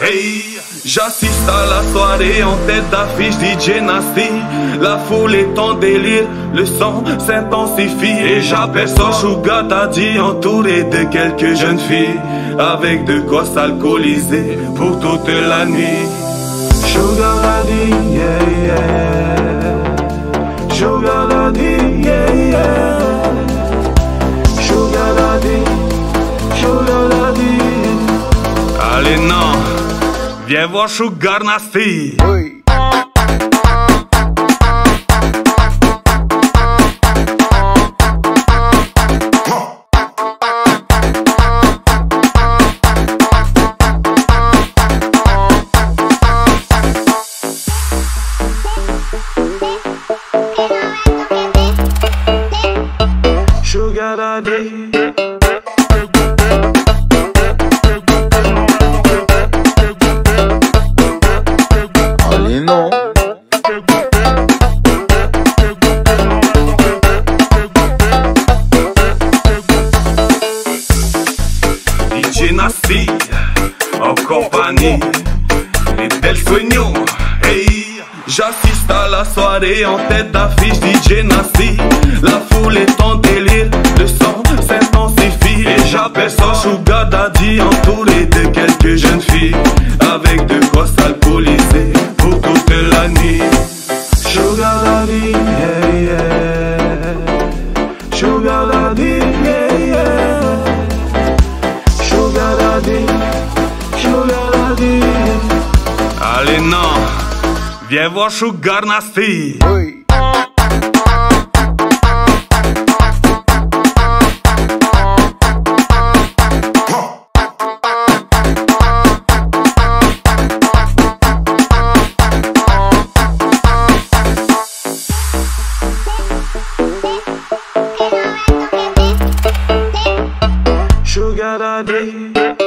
Hey, j'assiste à la soirée en tête d'affiche DJ Nasty. La foule est en délire, le son s'intensifie. Et j'aperçois Sugar Daddy entouré de quelques jeunes filles. Avec de quoi s'alcooliser pour toute la nuit. Sugar Daddy, yeah, yeah. Sugar gdzie Włoszu garnasty. Oj. Sugar daddy DJ Nasty en compagnie Del Sueño. Hey, j'assiste à la soirée en tête d'affiche DJ Nasty. La foule est en délire, le son s'intensifie. Et j'aperçois Sugar Daddy entouré de quelques jeunes filles. Avec de quoi s'alcooliser pour toute la nuit. Sugar Daddy, yeah, yeah. Llevo su garnasti Sugar daddy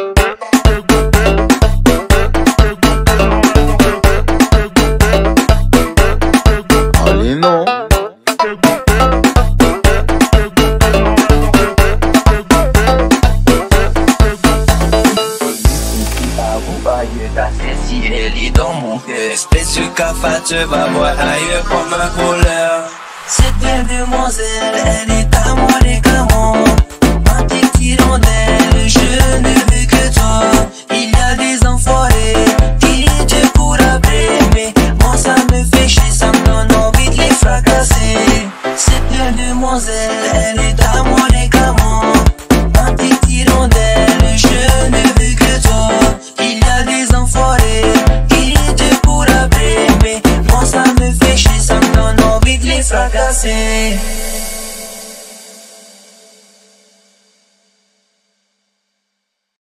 Elle est dans mon cœur. Espèce de cafard, voir ailleurs comme un voleur. Cette belle demoiselle, elle est day.